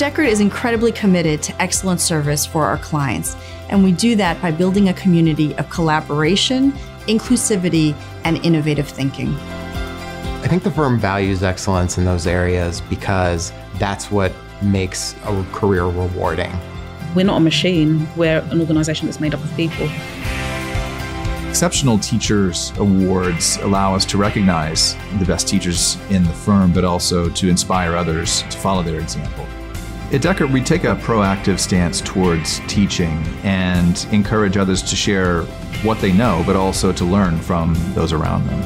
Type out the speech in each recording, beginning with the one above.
Dechert is incredibly committed to excellent service for our clients, and we do that by building a community of collaboration, inclusivity, and innovative thinking. I think the firm values excellence in those areas because that's what makes a career rewarding. We're not a machine, we're an organization that's made up of people. Exceptional Teachers Awards allow us to recognize the best teachers in the firm, but also to inspire others to follow their example. At Dechert, we take a proactive stance towards teaching and encourage others to share what they know, but also to learn from those around them.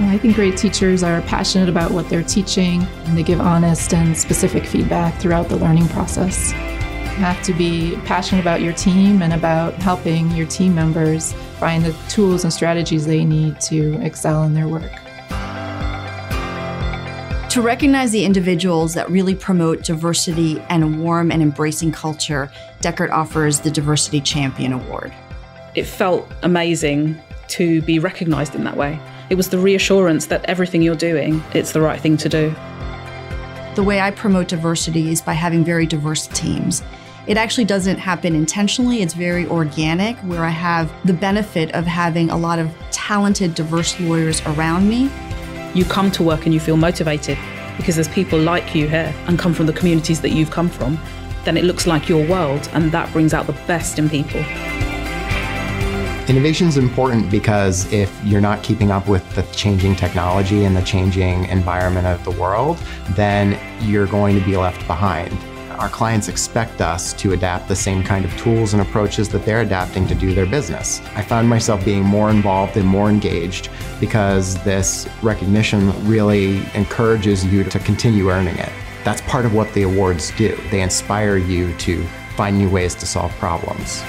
Well, I think great teachers are passionate about what they're teaching and they give honest and specific feedback throughout the learning process. You have to be passionate about your team and about helping your team members find the tools and strategies they need to excel in their work. To recognize the individuals that really promote diversity and a warm and embracing culture, Dechert offers the Diversity Champion Award. It felt amazing to be recognized in that way. It was the reassurance that everything you're doing, it's the right thing to do. The way I promote diversity is by having very diverse teams. It actually doesn't happen intentionally, it's very organic, where I have the benefit of having a lot of talented, diverse lawyers around me. You come to work and you feel motivated because there's people like you here and come from the communities that you've come from, then it looks like your world and that brings out the best in people. Innovation is important because if you're not keeping up with the changing technology and the changing environment of the world, then you're going to be left behind. Our clients expect us to adapt the same kind of tools and approaches that they're adapting to do their business. I found myself being more involved and more engaged because this recognition really encourages you to continue earning it. That's part of what the awards do. They inspire you to find new ways to solve problems.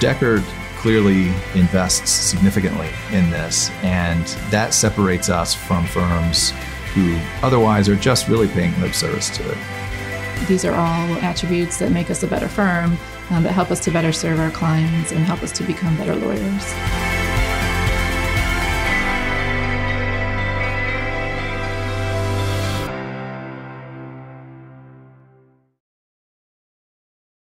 Dechert clearly invests significantly in this, and that separates us from firms who otherwise are just really paying lip service to it. These are all attributes that make us a better firm, um, that help us to better serve our clients and help us to become better lawyers.